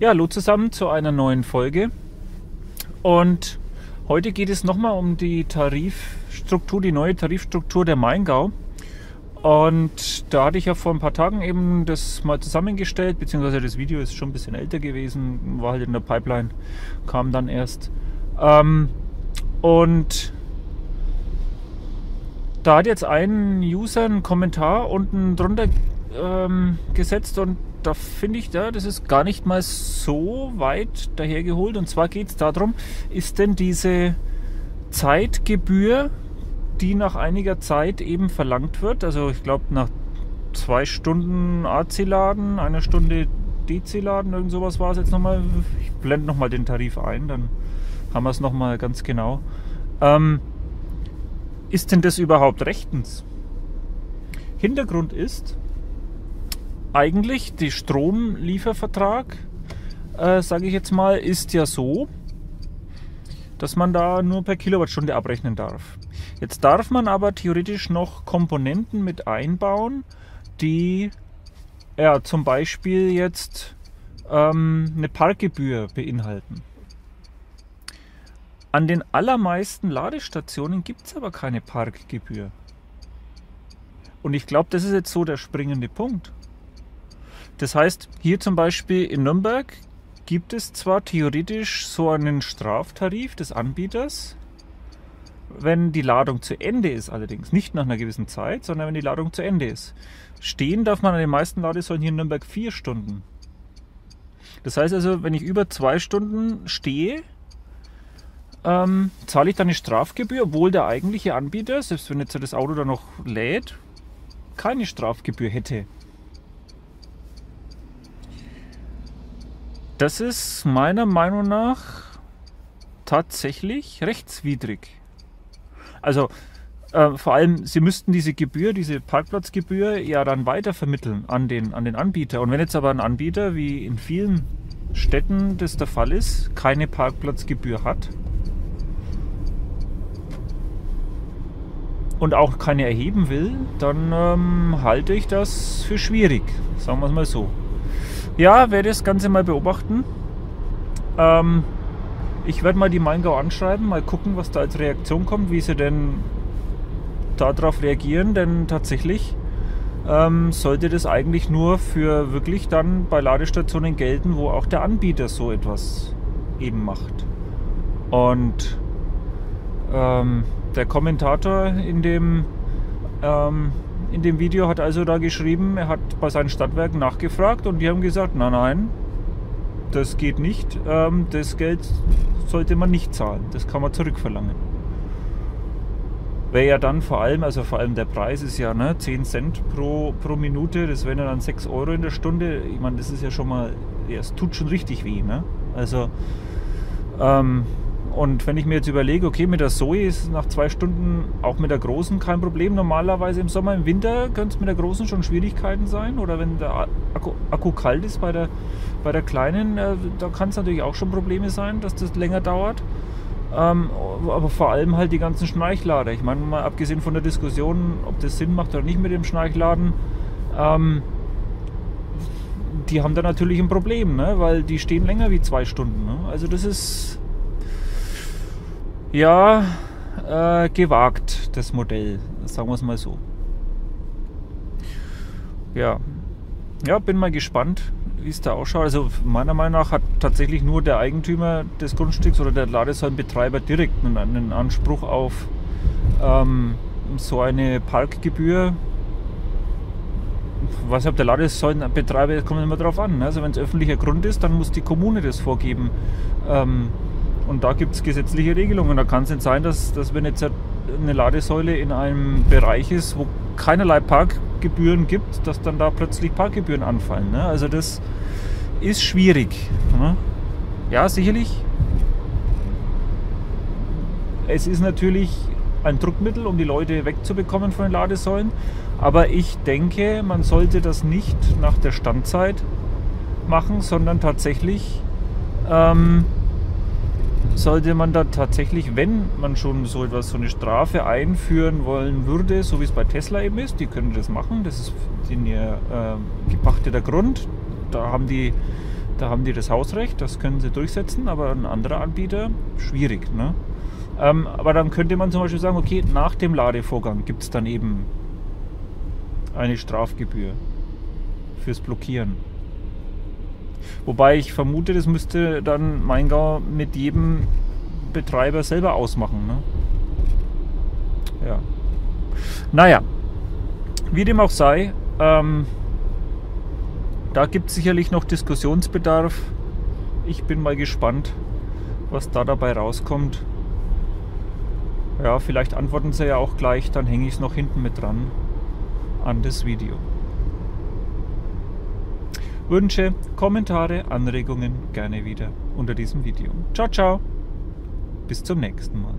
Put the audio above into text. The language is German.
Ja, hallo zusammen zu einer neuen Folge. Und heute geht es nochmal um die Tarifstruktur, die neue Tarifstruktur der Maingau. Und da hatte ich ja vor ein paar Tagen eben das mal zusammengestellt, beziehungsweise das Video ist schon ein bisschen älter gewesen, war halt in der Pipeline, kam dann erst. Ähm, und da hat jetzt ein User einen Kommentar unten drunter ähm, gesetzt und da finde ich, ja, das ist gar nicht mal so weit dahergeholt. Und zwar geht es darum, ist denn diese Zeitgebühr, die nach einiger Zeit eben verlangt wird, also ich glaube nach zwei Stunden AC-Laden, einer Stunde DC-Laden, irgend sowas war es jetzt nochmal. Ich blende nochmal den Tarif ein, dann haben wir es nochmal ganz genau. Ähm, ist denn das überhaupt rechtens? Hintergrund ist, eigentlich der Stromliefervertrag, äh, sage ich jetzt mal, ist ja so, dass man da nur per Kilowattstunde abrechnen darf. Jetzt darf man aber theoretisch noch Komponenten mit einbauen, die ja, zum Beispiel jetzt ähm, eine Parkgebühr beinhalten. An den allermeisten Ladestationen gibt es aber keine Parkgebühr. Und ich glaube, das ist jetzt so der springende Punkt. Das heißt, hier zum Beispiel in Nürnberg gibt es zwar theoretisch so einen Straftarif des Anbieters, wenn die Ladung zu Ende ist allerdings, nicht nach einer gewissen Zeit, sondern wenn die Ladung zu Ende ist. Stehen darf man an den meisten Ladesäulen hier in Nürnberg vier Stunden. Das heißt also, wenn ich über zwei Stunden stehe, ähm, zahle ich dann eine Strafgebühr, obwohl der eigentliche Anbieter, selbst wenn jetzt das Auto dann noch lädt, keine Strafgebühr hätte. Das ist meiner Meinung nach tatsächlich rechtswidrig. Also äh, vor allem, Sie müssten diese Gebühr, diese Parkplatzgebühr ja dann weitervermitteln an den, an den Anbieter. Und wenn jetzt aber ein Anbieter, wie in vielen Städten das der Fall ist, keine Parkplatzgebühr hat und auch keine erheben will, dann ähm, halte ich das für schwierig, sagen wir es mal so. Ja, werde das Ganze mal beobachten. Ähm, ich werde mal die Maingau anschreiben, mal gucken, was da als Reaktion kommt, wie sie denn darauf reagieren, denn tatsächlich ähm, sollte das eigentlich nur für wirklich dann bei Ladestationen gelten, wo auch der Anbieter so etwas eben macht. Und ähm, der Kommentator in dem ähm, in dem Video hat also da geschrieben, er hat bei seinen Stadtwerken nachgefragt und die haben gesagt, nein, nein, das geht nicht. Ähm, das Geld sollte man nicht zahlen. Das kann man zurückverlangen. Wäre ja dann vor allem, also vor allem der Preis ist ja ne, 10 Cent pro, pro Minute, das wären ja dann 6 Euro in der Stunde. Ich meine, das ist ja schon mal, ja, es tut schon richtig weh. Ne? Also ähm, und wenn ich mir jetzt überlege, okay, mit der Zoe ist nach zwei Stunden auch mit der großen kein Problem. Normalerweise im Sommer, im Winter könnte es mit der großen schon Schwierigkeiten sein. Oder wenn der Akku, Akku kalt ist bei der, bei der kleinen, äh, da kann es natürlich auch schon Probleme sein, dass das länger dauert. Ähm, aber vor allem halt die ganzen Schneichlader. Ich meine, mal abgesehen von der Diskussion, ob das Sinn macht oder nicht mit dem Schneichladen, ähm, die haben da natürlich ein Problem, ne? weil die stehen länger wie zwei Stunden. Ne? Also das ist ja, äh, gewagt, das Modell, sagen wir es mal so. Ja. ja, bin mal gespannt, wie es da ausschaut. Also meiner Meinung nach hat tatsächlich nur der Eigentümer des Grundstücks oder der Ladesäulenbetreiber direkt einen Anspruch auf ähm, so eine Parkgebühr. Ich weiß nicht, ob der Ladesäulenbetreiber, kommt immer drauf an. Ne? Also wenn es öffentlicher Grund ist, dann muss die Kommune das vorgeben. Ähm, und da gibt es gesetzliche Regelungen. Da kann es nicht sein, dass, dass wenn jetzt eine Ladesäule in einem Bereich ist, wo keinerlei Parkgebühren gibt, dass dann da plötzlich Parkgebühren anfallen. Ne? Also das ist schwierig. Ne? Ja, sicherlich. Es ist natürlich ein Druckmittel, um die Leute wegzubekommen von den Ladesäulen. Aber ich denke, man sollte das nicht nach der Standzeit machen, sondern tatsächlich ähm, sollte man da tatsächlich, wenn man schon so etwas, so eine Strafe einführen wollen würde, so wie es bei Tesla eben ist, die können das machen, das ist in ihr äh, gepachteter Grund, da haben die da haben die das Hausrecht, das können sie durchsetzen, aber ein anderer Anbieter, schwierig. Ne? Ähm, aber dann könnte man zum Beispiel sagen, okay, nach dem Ladevorgang gibt es dann eben eine Strafgebühr fürs Blockieren. Wobei ich vermute, das müsste dann Maingau mit jedem Betreiber selber ausmachen. Ne? Ja. Naja, wie dem auch sei, ähm, da gibt es sicherlich noch Diskussionsbedarf. Ich bin mal gespannt, was da dabei rauskommt. Ja, vielleicht antworten sie ja auch gleich, dann hänge ich es noch hinten mit dran an das Video. Wünsche, Kommentare, Anregungen gerne wieder unter diesem Video. Ciao, ciao. Bis zum nächsten Mal.